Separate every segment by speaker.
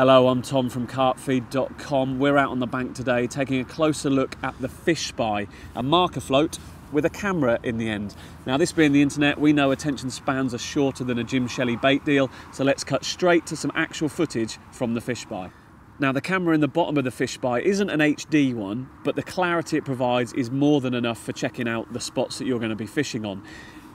Speaker 1: Hello, I'm Tom from carpfeed.com. We're out on the bank today taking a closer look at the Fishspy, a marker float with a camera in the end. Now this being the internet, we know attention spans are shorter than a Jim Shelley bait deal, so let's cut straight to some actual footage from the Fishspy. Now the camera in the bottom of the Fishspy isn't an HD one, but the clarity it provides is more than enough for checking out the spots that you're going to be fishing on.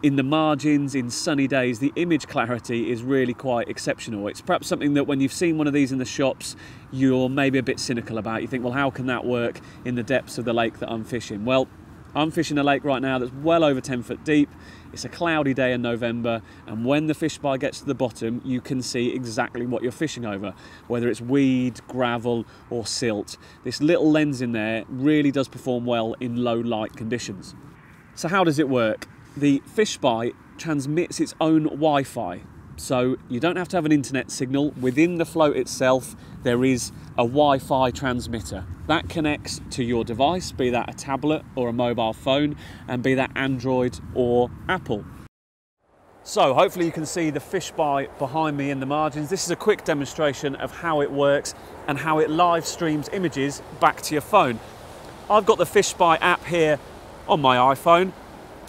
Speaker 1: In the margins, in sunny days, the image clarity is really quite exceptional. It's perhaps something that when you've seen one of these in the shops, you're maybe a bit cynical about. You think, well, how can that work in the depths of the lake that I'm fishing? Well, I'm fishing a lake right now that's well over 10 foot deep. It's a cloudy day in November, and when the Fishspy gets to the bottom, you can see exactly what you're fishing over, whether it's weed, gravel, or silt. This little lens in there really does perform well in low light conditions. So, how does it work? The Fishspy transmits its own Wi Fi, so you don't have to have an internet signal. Within the float itself, there is a Wi Fi transmitter. That connects to your device, be that a tablet or a mobile phone, and be that Android or Apple. So hopefully you can see the Fishspy behind me in the margins. This is a quick demonstration of how it works and how it live streams images back to your phone. I've got the Fishspy app here on my iPhone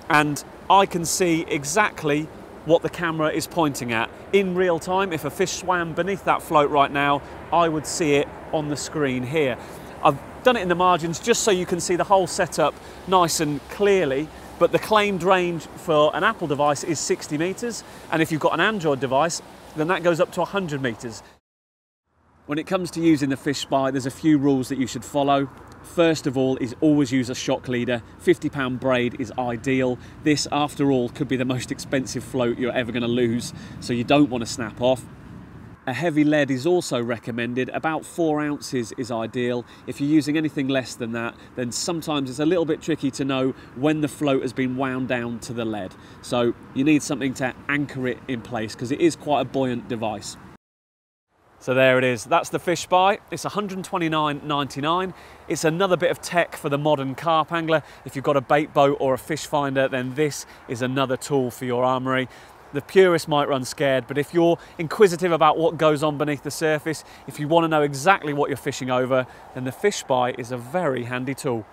Speaker 1: and I can see exactly what the camera is pointing at. In real time, if a fish swam beneath that float right now, I would see it on the screen here. I've done it in the margins just so you can see the whole setup nice and clearly, but the claimed range for an Apple device is 60 meters, and if you've got an Android device, then that goes up to 100 meters. When it comes to using the Fishspy, there's a few rules that you should follow. First of all is always use a shock leader. 50 pound braid is ideal. This, after all, could be the most expensive float you're ever gonna lose, so you don't wanna snap off. A heavy lead is also recommended, about four ounces is ideal. If you're using anything less than that, then sometimes it's a little bit tricky to know when the float has been wound down to the lead. So you need something to anchor it in place because it is quite a buoyant device. So there it is, that's the Fishspy. It's 129.99. It's another bit of tech for the modern carp angler. If you've got a bait boat or a fish finder, then this is another tool for your armoury. The purist might run scared, but if you're inquisitive about what goes on beneath the surface, if you want to know exactly what you're fishing over, then the Fishspy is a very handy tool.